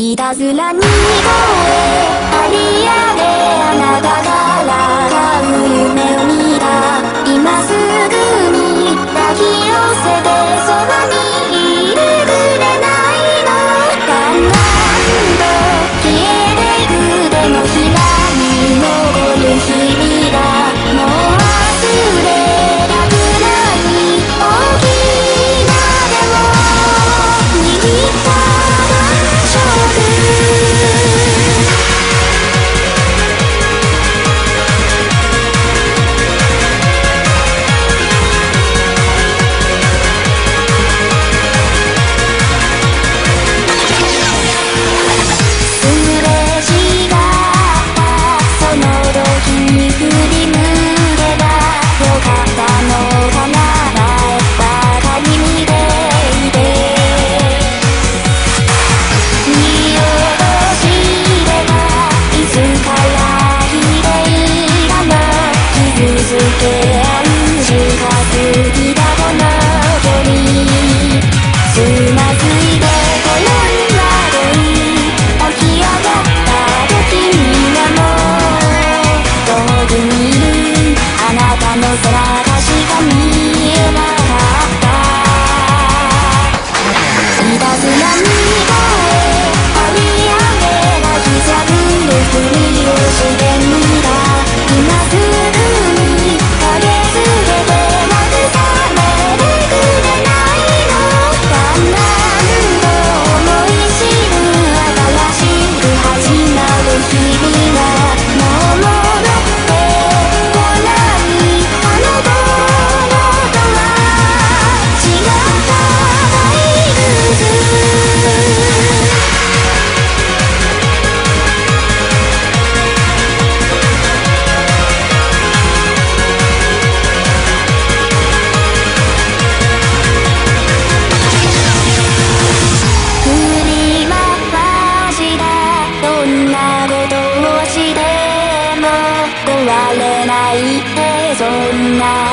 いたずらに声ありあれあなたから買う夢を見た。今すぐに抱き寄せて Imagine now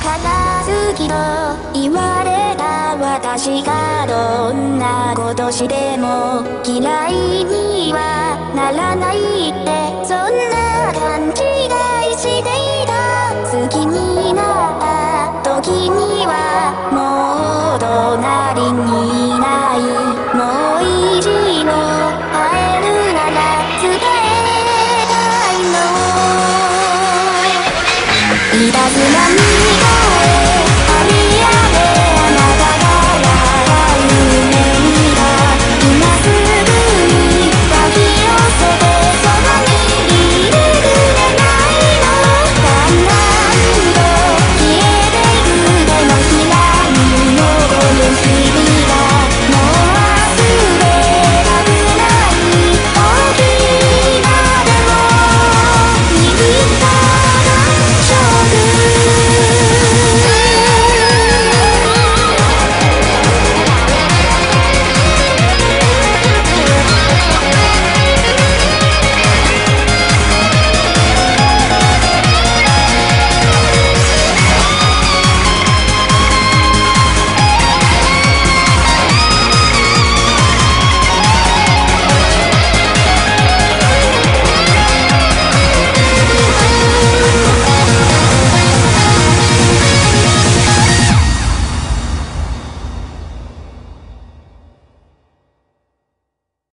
儚すぎと言われた私がどんなことしても嫌いにはならないってそんな勘違いしていた。好きになった時にはもう